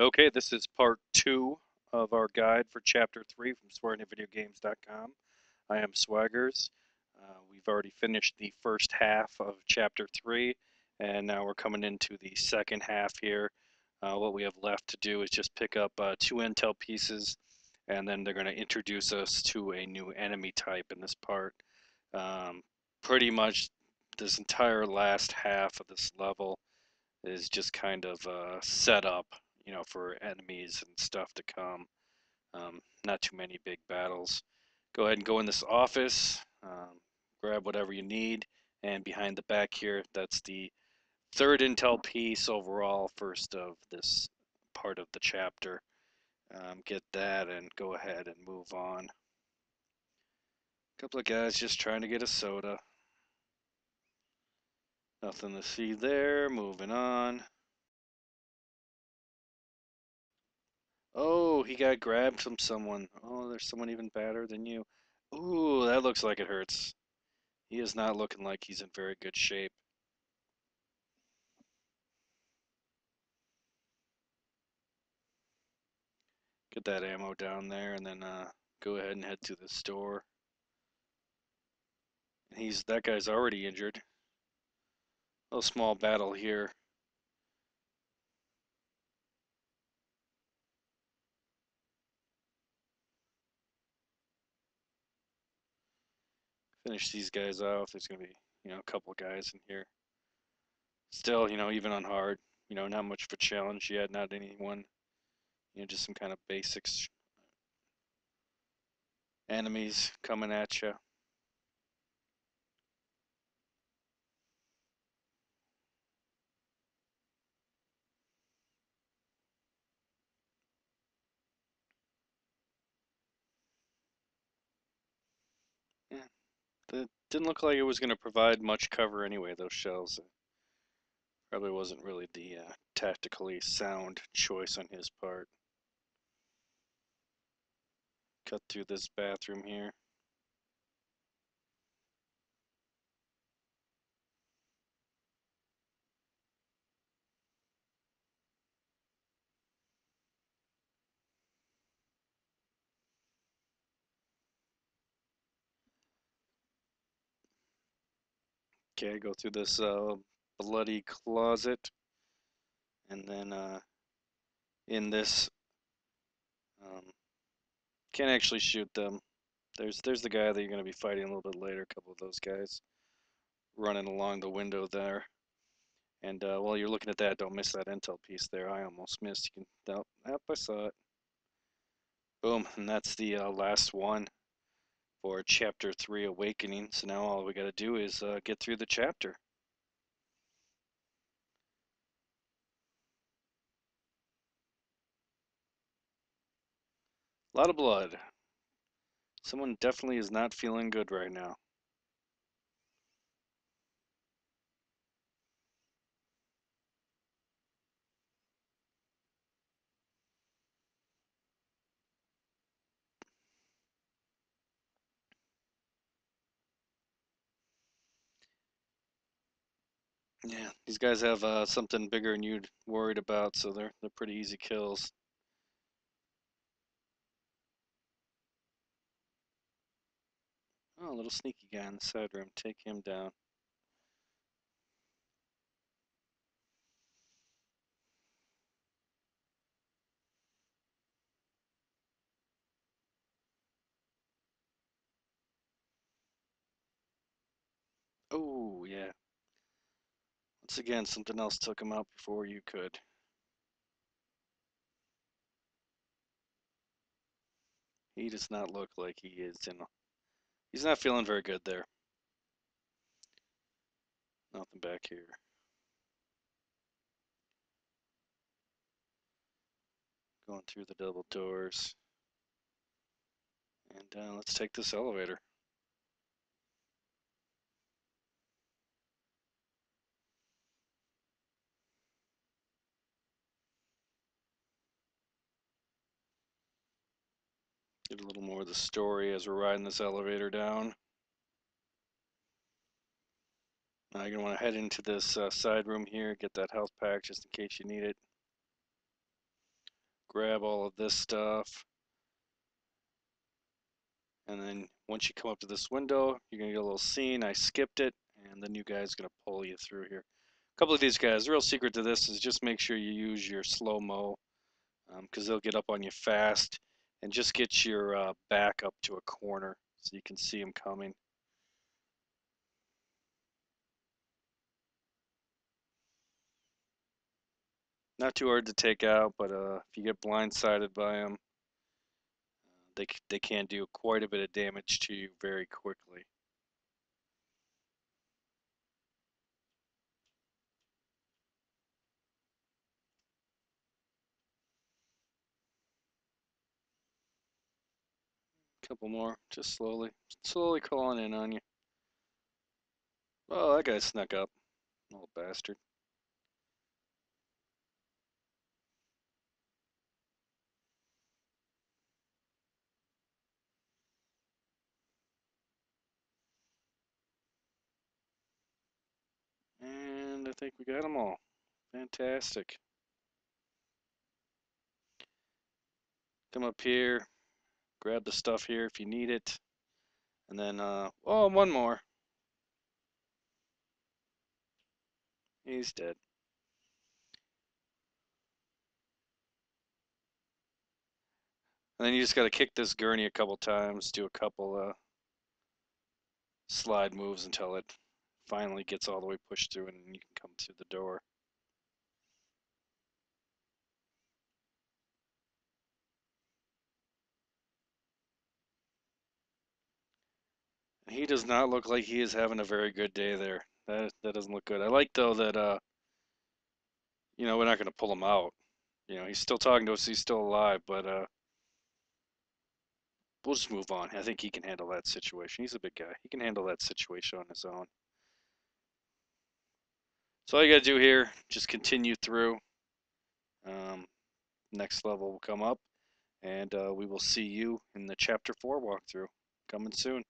Okay, this is part two of our guide for chapter three from swearingatvideogames.com. I am Swaggers. Uh, we've already finished the first half of chapter three, and now we're coming into the second half here. Uh, what we have left to do is just pick up uh, two intel pieces, and then they're going to introduce us to a new enemy type in this part. Um, pretty much this entire last half of this level is just kind of uh, set up you know, for enemies and stuff to come. Um, not too many big battles. Go ahead and go in this office, um, grab whatever you need, and behind the back here, that's the third intel piece overall, first of this part of the chapter. Um, get that and go ahead and move on. Couple of guys just trying to get a soda. Nothing to see there. Moving on. Oh, he got grabbed from someone. Oh, there's someone even badder than you. Ooh, that looks like it hurts. He is not looking like he's in very good shape. Get that ammo down there and then uh, go ahead and head to the store. He's that guy's already injured. A little small battle here. Finish these guys off. There's going to be, you know, a couple guys in here. Still, you know, even on hard, you know, not much of a challenge yet. Not anyone, you know, just some kind of basics. Enemies coming at you. It didn't look like it was going to provide much cover anyway, those shells. Probably wasn't really the uh, tactically sound choice on his part. Cut through this bathroom here. Okay, go through this uh, bloody closet. And then uh, in this, um, can't actually shoot them. There's there's the guy that you're going to be fighting a little bit later, a couple of those guys running along the window there. And uh, while you're looking at that, don't miss that intel piece there. I almost missed. You can, oh, yep, I saw it. Boom, and that's the uh, last one for chapter 3 awakening. So now all we got to do is uh, get through the chapter. A lot of blood. Someone definitely is not feeling good right now Yeah, these guys have uh, something bigger than you'd worried about, so they're they're pretty easy kills. Oh, a little sneaky guy in the side room. Take him down. Oh, yeah. Once again, something else took him out before you could. He does not look like he is in. He's not feeling very good there. Nothing back here. Going through the double doors. And uh, let's take this elevator. Get a little more of the story as we're riding this elevator down. Now you're going to want to head into this uh, side room here, get that health pack just in case you need it. grab all of this stuff. And then once you come up to this window, you're going to get a little scene. I skipped it, and the new guy's are going to pull you through here. A couple of these guys, the real secret to this is just make sure you use your slow-mo because um, they'll get up on you fast and just get your uh, back up to a corner so you can see them coming. Not too hard to take out, but uh, if you get blindsided by them, uh, they, they can do quite a bit of damage to you very quickly. Couple more, just slowly, slowly crawling in on you. Oh, that guy snuck up, little bastard. And I think we got them all. Fantastic. Come up here, grab the stuff here if you need it. And then, uh, oh, one more. He's dead. And then you just got to kick this gurney a couple times, do a couple uh, slide moves until it finally gets all the way pushed through and you can come through the door. He does not look like he is having a very good day there. That that doesn't look good. I like though that uh you know, we're not going to pull him out. You know, he's still talking to us, he's still alive, but uh we'll just move on. I think he can handle that situation. He's a big guy. He can handle that situation on his own. So all you got to do here, just continue through. Um, next level will come up, and uh, we will see you in the Chapter 4 walkthrough coming soon.